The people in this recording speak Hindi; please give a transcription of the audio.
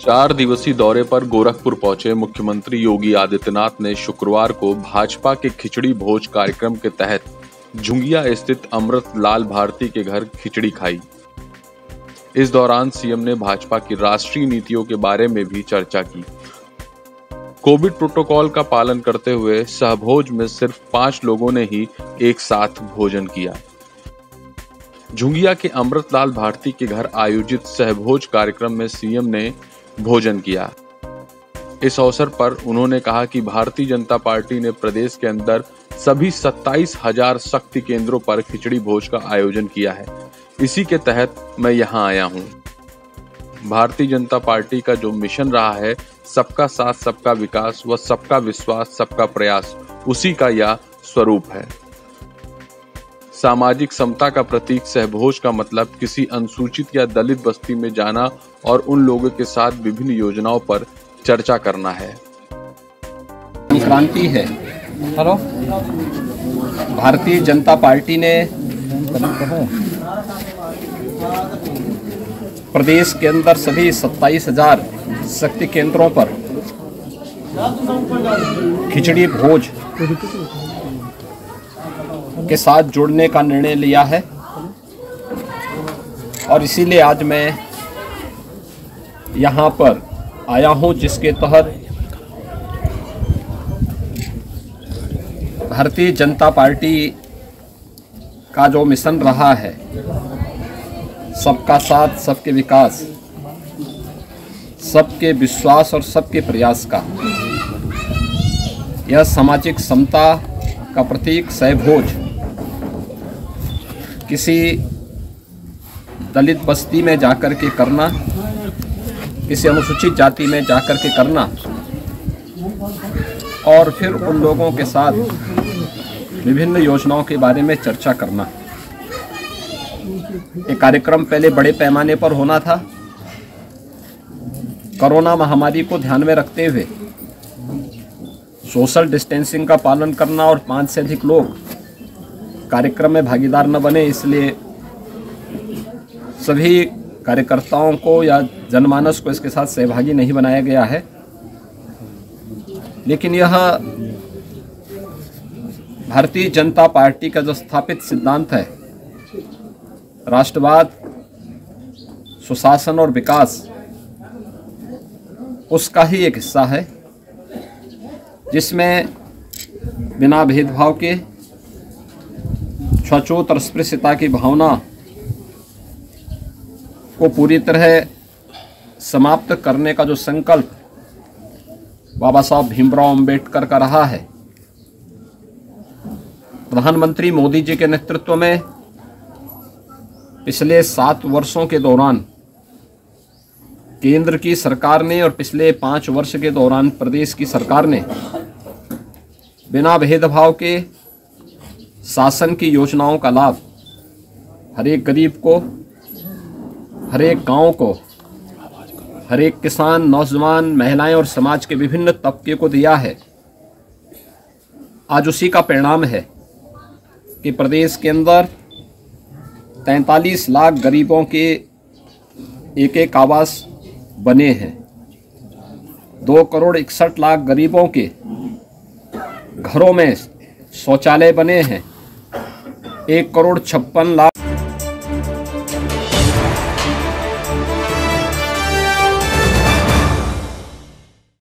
चार दिवसीय दौरे पर गोरखपुर पहुँचे मुख्यमंत्री योगी आदित्यनाथ ने शुक्रवार को भाजपा के खिचड़ी भोज कार्यक्रम के तहत झुंगिया स्थित अमृत लाल भारती के घर खिचड़ी खाई। इस दौरान सीएम ने भाजपा की राष्ट्रीय नीतियों के बारे में भी चर्चा की। कोविड प्रोटोकॉल का पालन करते हुए सहभोज में सिर्फ़ पाँच लोगों ने ही एक साथ भोजन किया। झुंगिया के अमृतलाल भारती के घर आयोजित सहभोज कार्यक्रम में सीएम ने भोजन किया। इस अवसर पर उन्होंने कहा कि भारतीय जनता पार्टी ने प्रदेश के अंदर सभी सत्ताईस हज़ार शक्ति केंद्रों पर खिचड़ी भोज का आयोजन किया है। इसी के तहत मैं यहाँ आया हूँ। भारतीय जनता पार्टी का जो मिशन रहा है, सबका साथ, सबका विकास व सबका विश्वास, सबका प्रयास, उसी का यह स्वरूप है। सामाजिक समता का प्रतीक सहभोज का मतलब किसी अनुसूचित या दलित बस्ती में जाना और उन लोगों के साथ विभिन्न योजनाओं पर चर्चा करना है। क्रांति है। हेलो? भारतीय जनता पार्टी ने प्रदेश के अंदर सभी सत्ताईस हज़ार शक्ति केंद्रों पर खिचड़ी भोज के साथ जुड़ने का निर्णय लिया है। और इसीलिए आज मैं यहाँ पर आया हूँ, जिसके तहत भारतीय जनता पार्टी का जो मिशन रहा है, सबका साथ, सबके विकास, सबके विश्वास और सबके प्रयास का, यह सामाजिक समता का प्रतीक सहभोज किसी दलित बस्ती में जाकर के करना, किसी अनुसूचित जाति में जाकर के करना, और फिर उन लोगों के साथ विभिन्न योजनाओं के बारे में चर्चा करना। ये कार्यक्रम पहले बड़े पैमाने पर होना था। कोरोना महामारी को ध्यान में रखते हुए सोशल डिस्टेंसिंग का पालन करना और पाँच से अधिक लोग कार्यक्रम में भागीदार न बने, इसलिए सभी कार्यकर्ताओं को या जनमानस को इसके साथ सहभागी नहीं बनाया गया है। लेकिन यह भारतीय जनता पार्टी का जो स्थापित सिद्धांत है, राष्ट्रवाद, सुशासन और विकास, उसका ही एक हिस्सा है, जिसमें बिना भेदभाव के छचोत और स्पृश्यता की भावना को पूरी तरह समाप्त करने का जो संकल्प बाबा साहब भीमराव अंबेडकर का रहा है। प्रधानमंत्री मोदी जी के नेतृत्व में पिछले सात वर्षों के दौरान केंद्र की सरकार ने और पिछले पाँच वर्ष के दौरान प्रदेश की सरकार ने बिना भेदभाव के शासन की योजनाओं का लाभ हर एक गरीब को, हर एक गाँव को, हर एक किसान, नौजवान, महिलाएँ और समाज के विभिन्न तबके को दिया है। आज उसी का परिणाम है कि प्रदेश के अंदर तैंतालीस लाख गरीबों के एक एक आवास बने हैं। दो करोड़ इकसठ लाख गरीबों के घरों में शौचालय बने हैं। एक करोड़ छप्पन लाख